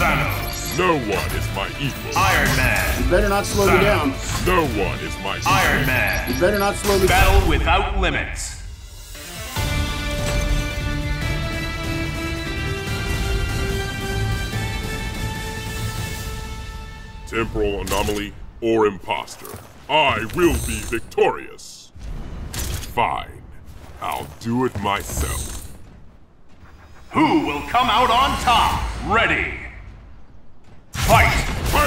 Thanos. No one is my equal. Iron Man. You better not slow me down. No one is my equal. Iron Man. You better not slow me down. Battle without limits. Temporal anomaly or imposter. I will be victorious. Fine. I'll do it myself. Who will come out on top? Ready.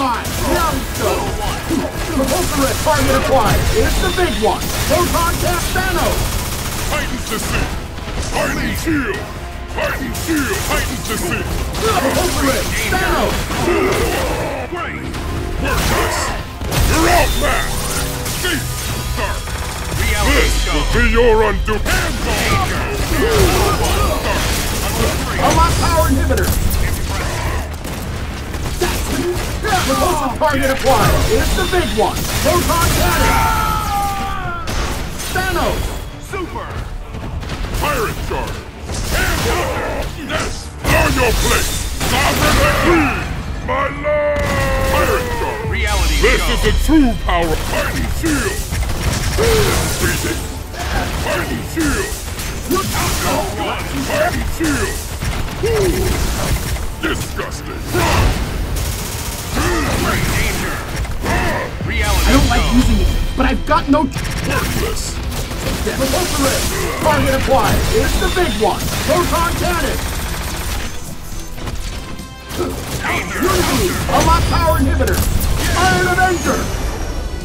Not mine! Now you go! Repulsor target acquired! It's the big one! Proton Cannon Thanos! Titans to sea! Titan shield! Titan shield! Titans to sea! Repulsor Ray, Thanos! Work this! You're outmatched! Deep start! This will be your undoing! Handball! Unlock Repulsor target acquired! It's the big one! Proton Cannon! Thanos! Super. Pirate Charge! Handball! Yes! On your place! Sovereign! My lord! Pirate Charge! Reality This is the true power of Titan Shield! Breathing! Titan Shield! Titan Shield! Like using it, but I've got no Worthless! Repulsor Ray! Target acquired! It's the big one! Proton Cannon! Unity! Unlock power inhibitor! Iron Avenger!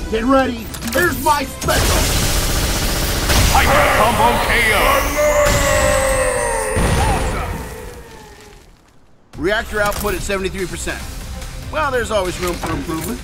Get ready! Here's my special! Hyper combo KO. Reactor output at 73%. Well, there's always room for improvement.